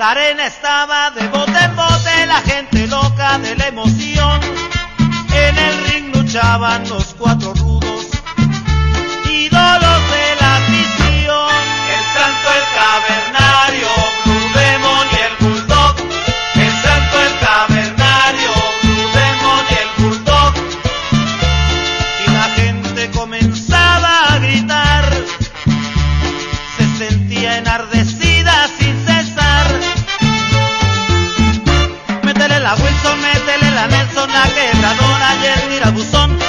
La arena estaba de bote en bote, la gente loca de la emoción. En el ring luchaban los cuatro rudos, ídolos de la afición. El santo, el cavernario, Blue Demon y el Bulldog. El santo, el cavernario, Blue Demon y el Bulldog. Y la gente comenzaba a gritar, se sentía enardecida Wilson, métele la Nelson, la quebradora y el tirabuzón.